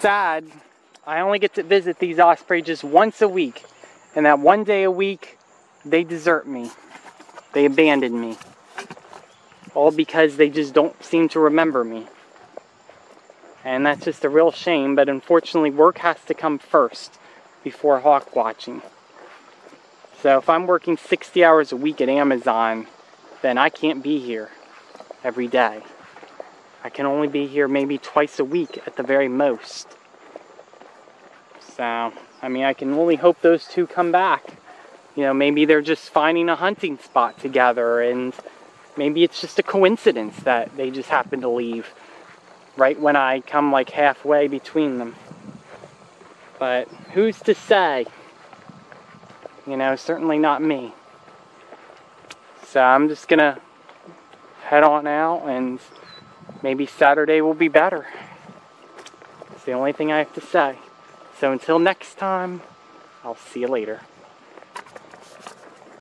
Sad, I only get to visit these osprey just once a week. And that one day a week, they desert me. They abandon me. All because they just don't seem to remember me. And that's just a real shame, but unfortunately work has to come first before hawk watching. So if I'm working 60 hours a week at Amazon, then I can't be here every day. I can only be here maybe twice a week at the very most. So, I mean, I can only hope those two come back. You know, maybe they're just finding a hunting spot together and maybe it's just a coincidence that they just happen to leave right when I come like halfway between them. But who's to say? You know, certainly not me. So I'm just gonna head on out and maybe Saturday will be better. It's the only thing I have to say. So until next time, I'll see you later.